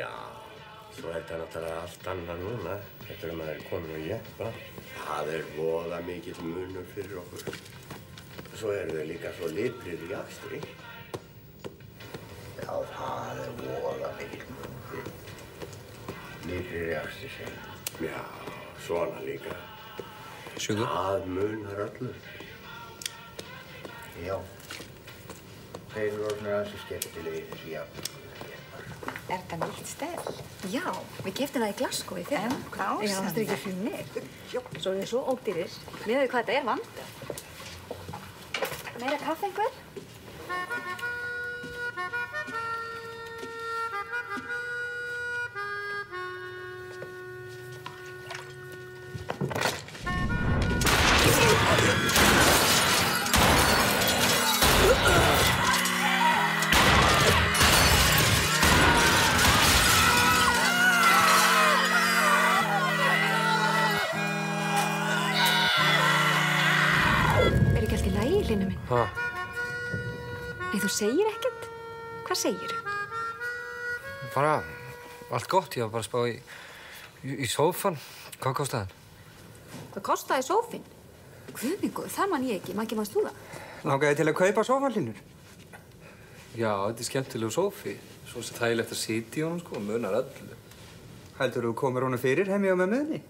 Já, svo er þetta náttúrulega allt annað núna. Er að maður er komin og jeppa. Það er voða mikill munur fyrir okkur. Svo eru þau líka svo liprið í akstri. Já, það er voða mikill munur. Liprið í akstri sem. Já, svona líka. Sjögu? Það munar öllu. Já. Þeir eru orðinir ansi skemmtilegir þessi jafnveg. Er þetta nýtt stell? Já, við keftum það í Glasgow í fyrra. En hvað Já, það er ekki hrunnið. Svo er þið svo ódýrir. Við hefum hvað þetta er vanda. Meira kaffe einhver? Er ekki Lina minn? Ha? Nei, þú segir ekkert. Hvað segir þú? Bara, allt gott. Ég var bara að spá í, í, í sófan. Hvað kostaði hann? Hvað kostaði sófinn? Guðmingur, það man ég ekki. Maggi, mannst þú það? Langaði til að kaupa sófalínur? Já, þetta er skemmtilegu sófi. Svo sem þægilegt að sitja í honum, sko, og munar öllu. Heldur þú komir honum fyrir hemmi á með meðni?